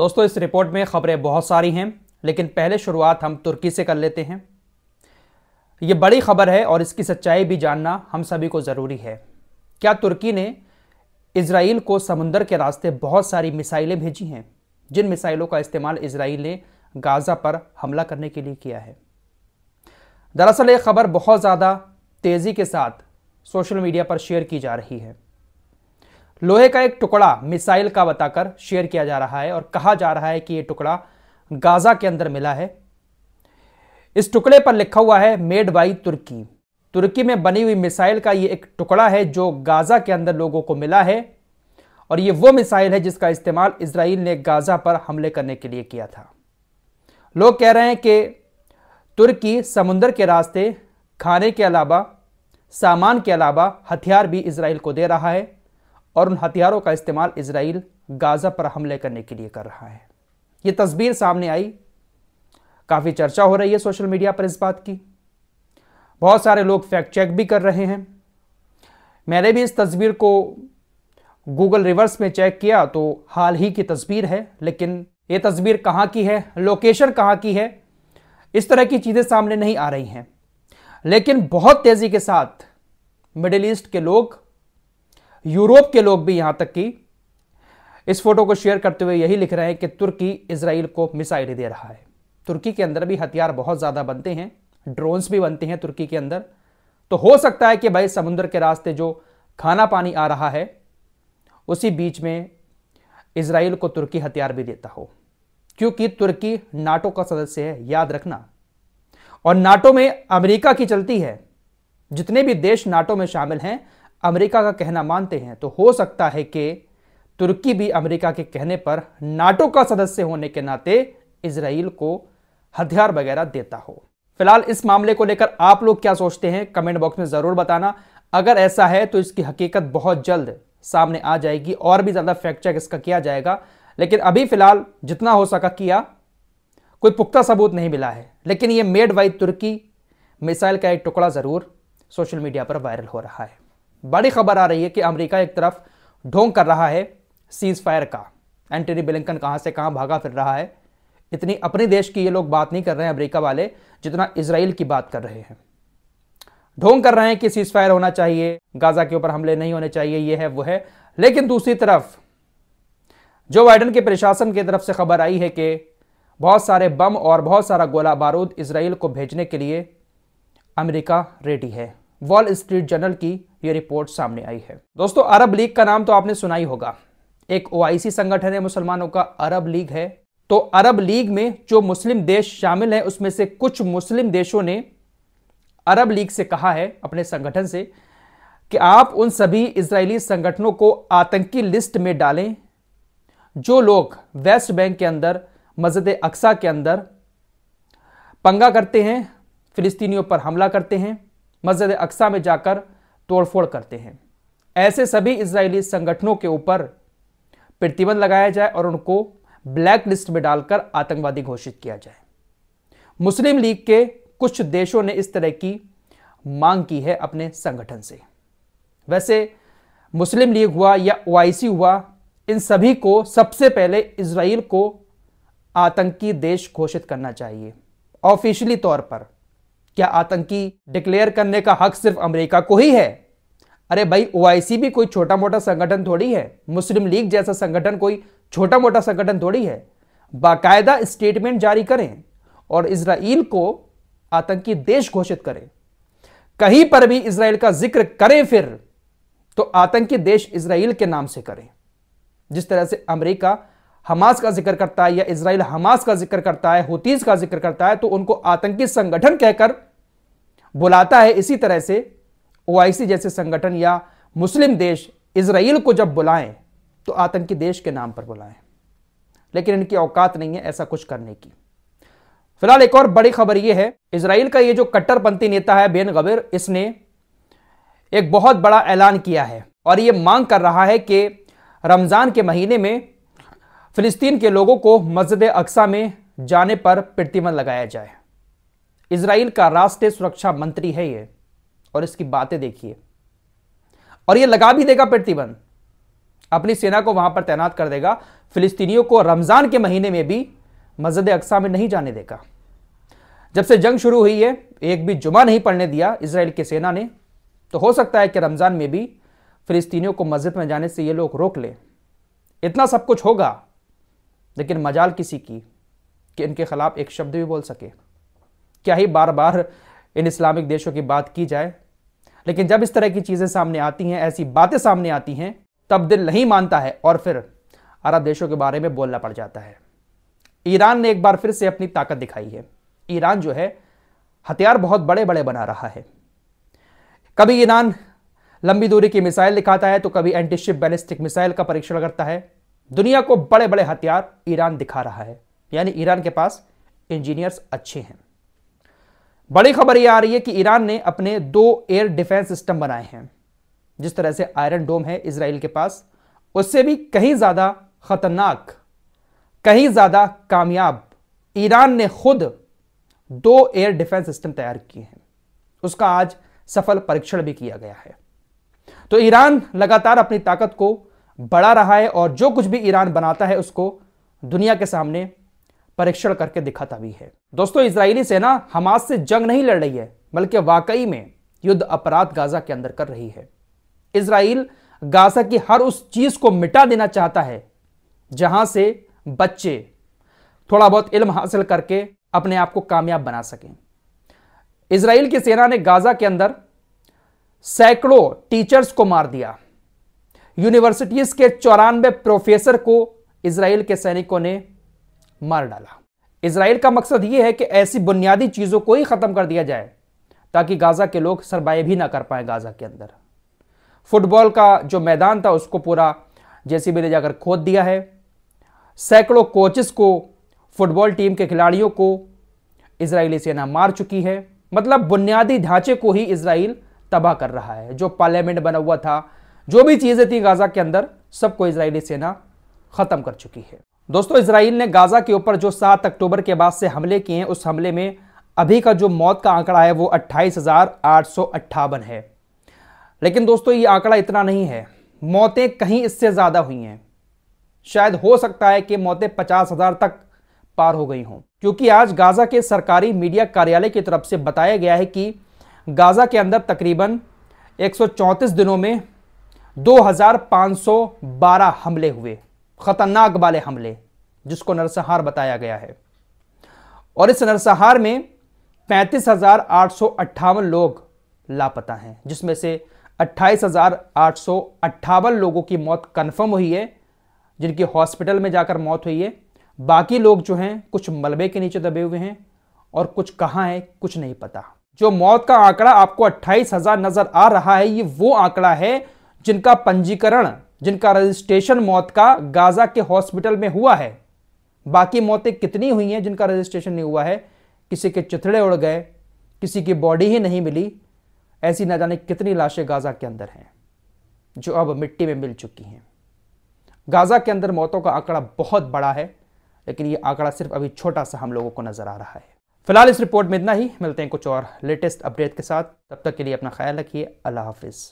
दोस्तों, इस रिपोर्ट में खबरें बहुत सारी हैं, लेकिन पहले शुरुआत हम तुर्की से कर लेते हैं। ये बड़ी खबर है और इसकी सच्चाई भी जानना हम सभी को ज़रूरी है। क्या तुर्की ने इसराइल को समुंदर के रास्ते बहुत सारी मिसाइलें भेजी हैं, जिन मिसाइलों का इस्तेमाल इसराइल ने गाज़ा पर हमला करने के लिए किया है? दरअसल, ये खबर बहुत ज़्यादा तेज़ी के साथ सोशल मीडिया पर शेयर की जा रही है। लोहे का एक टुकड़ा मिसाइल का बताकर शेयर किया जा रहा है और कहा जा रहा है कि यह टुकड़ा गाजा के अंदर मिला है। इस टुकड़े पर लिखा हुआ है, मेड बाई तुर्की। तुर्की में बनी हुई मिसाइल का यह एक टुकड़ा है जो गाजा के अंदर लोगों को मिला है और यह वो मिसाइल है जिसका इस्तेमाल इसराइल ने गाजा पर हमले करने के लिए किया था। लोग कह रहे हैं कि तुर्की समुद्र के रास्ते, खाने के अलावा, सामान के अलावा हथियार भी इसराइल को दे रहा है। और उन हथियारों का इस्तेमाल इसराइल गाज़ा पर हमले करने के लिए कर रहा है। ये तस्वीर सामने आई। काफ़ी चर्चा हो रही है सोशल मीडिया पर इस बात की। बहुत सारे लोग फैक्ट चेक भी कर रहे हैं। मैंने भी इस तस्वीर को गूगल रिवर्स में चेक किया तो हाल ही की तस्वीर है, लेकिन ये तस्वीर कहाँ की है, लोकेशन कहाँ की है, इस तरह की चीज़ें सामने नहीं आ रही हैं। लेकिन बहुत तेज़ी के साथ मिडिल ईस्ट के लोग यूरोप के लोग भी यहाँ तक कि इस फ़ोटो को शेयर करते हुए यही लिख रहे हैं कि तुर्की इसराइल को मिसाइल दे रहा है। तुर्की के अंदर भी हथियार बहुत ज़्यादा बनते हैं ड्रोन्स भी बनते हैं तुर्की के अंदर। तो हो सकता है कि भाई समुद्र के रास्ते जो खाना पानी आ रहा है, उसी बीच में इसराइल को तुर्की हथियार भी देता हो। क्योंकि तुर्की नाटो का सदस्य है, याद रखना। और नाटो में अमेरिका की चलती है। जितने भी देश नाटो में शामिल हैं अमेरिका का कहना मानते हैं तो हो सकता है कि तुर्की भी अमेरिका के कहने पर नाटो का सदस्य होने के नाते इसराइल को हथियार वगैरह देता हो। फ़िलहाल इस मामले को लेकर आप लोग क्या सोचते हैं, कमेंट बॉक्स में ज़रूर बताना। अगर ऐसा है तो इसकी हकीकत बहुत जल्द सामने आ जाएगी, और भी ज़्यादा फैक्ट चेक इसका किया जाएगा। लेकिन अभी फ़िलहाल जितना हो सका किया, कोई पुख्ता सबूत नहीं मिला है। लेकिन ये मेड बाई तुर्की मिसाइल का एक टुकड़ा ज़रूर सोशल मीडिया पर वायरल हो रहा है। बड़ी खबर आ रही है कि अमेरिका एक तरफ़ ढोंग कर रहा है सीज फायर का एंटनी बिलिंकन कहाँ से कहाँ भागा फिर रहा है? इतनी अपने देश की ये लोग बात नहीं कर रहे हैं अमेरिका वाले, जितना इसराइल की बात कर रहे हैं। ढोंग कर रहे हैं कि सीज फायर होना चाहिए, गाजा के ऊपर हमले नहीं होने चाहिए, ये है, वो है। लेकिन दूसरी तरफ़, जो बाइडन के प्रशासन की तरफ़ से खबर आई है कि बहुत सारे बम और बहुत सारा गोला बारूद इसराइल को भेजने के लिए अमेरिका रेडी है। वॉल स्ट्रीट जर्नल की यह रिपोर्ट सामने आई है। दोस्तों, अरब लीग का नाम तो आपने सुना ही होगा। एक ओआईसी संगठन है मुसलमानों का, अरब लीग है। तो अरब लीग में जो मुस्लिम देश शामिल हैं, उसमें से कुछ मुस्लिम देशों ने अरब लीग से कहा है, अपने संगठन से, कि आप उन सभी इजरायली संगठनों को आतंकी लिस्ट में डालें, जो लोग वेस्ट बैंक के अंदर, मस्जिद अक्सा के अंदर पंगा करते हैं, फिलिस्तीनियों पर हमला करते हैं, मस्जिद अक्सा में जाकर तोड़फोड़ करते हैं। ऐसे सभी इसराइली संगठनों के ऊपर प्रतिबंध लगाया जाए और उनको ब्लैक लिस्ट में डालकर आतंकवादी घोषित किया जाए। मुस्लिम लीग के कुछ देशों ने इस तरह की मांग की है अपने संगठन से। वैसे मुस्लिम लीग हुआ या ओआईसी हुआ, इन सभी को सबसे पहले इसराइल को आतंकी देश घोषित करना चाहिए, ऑफिशियली तौर पर। क्या आतंकी डिक्लेयर करने का हक सिर्फ़ अमेरिका को ही है? अरे भाई ओआईसी भी कोई छोटा मोटा संगठन थोड़ी है। मुस्लिम लीग जैसा संगठन कोई छोटा मोटा संगठन थोड़ी है। बाकायदा स्टेटमेंट जारी करें और इसराइल को आतंकी देश घोषित करें। कहीं पर भी इसराइल का ज़िक्र करें फिर तो आतंकी देश इसराइल के नाम से करें। जिस तरह से अमेरिका हमास का ज़िक्र करता है या इसराइल हमास का ज़िक्र करता है, हुतीज का ज़िक्र करता है तो उनको आतंकी संगठन कहकर बुलाता है इसी तरह से ओआईसी जैसे संगठन या मुस्लिम देश इसराइल को जब बुलाएँ तो आतंकी देश के नाम पर बुलाएँ। लेकिन इनकी औकात नहीं है ऐसा कुछ करने की। फ़िलहाल एक और बड़ी खबर यह है इसराइल का यह जो कट्टरपंथी नेता है बेन गबिर इसने एक बहुत बड़ा ऐलान किया है और यह मांग कर रहा है कि रमज़ान के महीने में फिलिस्तीन के लोगों को मस्जिद अक्सा में जाने पर प्रतिबंध लगाया जाए। इसराइल का राष्ट्रीय सुरक्षा मंत्री है ये, और इसकी बातें देखिए। और ये लगा भी देगा प्रतिबंध। अपनी सेना को वहाँ पर तैनात कर देगा। फिलिस्तीनियों को रमज़ान के महीने में भी मस्जिद अक्सा में नहीं जाने देगा। जब से जंग शुरू हुई है, एक भी जुमा नहीं पढ़ने दिया इसराइल की सेना ने तो हो सकता है कि रमज़ान में भी फिलिस्तीनियों को मस्जिद में जाने से ये लोग रोक लें। इतना सब कुछ होगा। लेकिन मजाल किसी की कि इनके खिलाफ एक शब्द भी बोल सके। क्या ही बार बार इन इस्लामिक देशों की बात की जाए? लेकिन जब इस तरह की चीज़ें सामने आती हैं, ऐसी बातें सामने आती हैं, तब दिल नहीं मानता है और फिर अरब देशों के बारे में बोलना पड़ जाता है। ईरान ने एक बार फिर से अपनी ताकत दिखाई है। ईरान जो है, हथियार बहुत बड़े बड़े बना रहा है। कभी ईरान लंबी दूरी की मिसाइल दिखाता है तो कभी एंटीशिप बैलिस्टिक मिसाइल का परीक्षण करता है। दुनिया को बड़े बड़े हथियार ईरान दिखा रहा है। यानी ईरान के पास इंजीनियर्स अच्छे हैं। बड़ी खबर यह आ रही है कि ईरान ने अपने दो एयर डिफेंस सिस्टम बनाए हैं। जिस तरह से आयरन डोम है इसराइल के पास, उससे भी कहीं ज़्यादा खतरनाक, कहीं ज़्यादा कामयाब ईरान ने खुद दो एयर डिफेंस सिस्टम तैयार किए हैं। उसका आज सफल परीक्षण भी किया गया है। तो ईरान लगातार अपनी ताकत को बढ़ा रहा है और जो कुछ भी ईरान बनाता है उसको दुनिया के सामने परीक्षण करके दिखाता भी है। दोस्तों, इजरायली सेना हमास से जंग नहीं लड़ रही है, बल्कि वाकई में युद्ध अपराध गाजा के अंदर कर रही है। इसराइल गाजा की हर उस चीज़ को मिटा देना चाहता है, जहाँ से बच्चे थोड़ा बहुत इल्म हासिल करके अपने आप को कामयाब बना सकें। इसराइल की सेना ने गाजा के अंदर सैकड़ों टीचर्स को मार दिया। यूनिवर्सिटीज के चौरानवे प्रोफेसर को इसराइल के सैनिकों ने मार डाला। इसराइल का मकसद यह है कि ऐसी बुनियादी चीज़ों को ही खत्म कर दिया जाए, ताकि गाजा के लोग सरवाइव भी ना कर पाए गाजा के अंदर। फुटबॉल का जो मैदान था, उसको पूरा जैसी ले जाकर खोद दिया है। सैकड़ों कोचेस को, फुटबॉल टीम के खिलाड़ियों को इसराइली सेना मार चुकी है। मतलब बुनियादी ढांचे को ही इसराइल तबाह कर रहा है, जो पार्लियामेंट बना हुआ था जो भी चीज़ें थी गाजा के अंदर, सबको इसराइली सेना खत्म कर चुकी है। दोस्तों इसराइल ने गाजा के ऊपर जो सात अक्टूबर के बाद से हमले किए हैं, उस हमले में अभी का जो मौत का आंकड़ा है, वो अट्ठाईस है। लेकिन दोस्तों, ये आंकड़ा इतना नहीं है। मौतें कहीं इससे ज़्यादा हुई हैं। शायद हो सकता है कि मौतें पचास हज़ार तक पार हो गई हों। क्योंकि आज गाजा के सरकारी मीडिया कार्यालय की तरफ़ से बताया गया है कि गाजा के अंदर तकरीबन 134 दिनों में 2512 हमले हुए, खतरनाक वाले हमले, जिसको नरसंहार बताया गया है। और इस नरसंहार में पैंतीस लोग लापता हैं, जिसमें से अट्ठाईस लोगों की मौत कंफर्म हुई है, जिनकी हॉस्पिटल में जाकर मौत हुई है। बाकी लोग जो हैं, कुछ मलबे के नीचे दबे हुए हैं और कुछ कहाँ है, कुछ नहीं पता। जो मौत का आंकड़ा आपको अट्ठाईस हज़ार नज़र आ रहा है, ये वो आंकड़ा है जिनका पंजीकरण, जिनका रजिस्ट्रेशन मौत का गाजा के हॉस्पिटल में हुआ है। बाकी मौतें कितनी हुई हैं जिनका रजिस्ट्रेशन नहीं हुआ है? किसी के चिथड़े उड़ गए, किसी की बॉडी ही नहीं मिली। ऐसी ना जाने कितनी लाशें गाजा के अंदर हैं, जो अब मिट्टी में मिल चुकी हैं। गाजा के अंदर मौतों का आंकड़ा बहुत बड़ा है, लेकिन ये आंकड़ा सिर्फ़ अभी छोटा सा हम लोगों को नज़र आ रहा है। फ़िलहाल इस रिपोर्ट में इतना ही। मिलते हैं कुछ और लेटेस्ट अपडेट के साथ। तब तक के लिए अपना ख्याल रखिए। अल्लाह हाफिज़।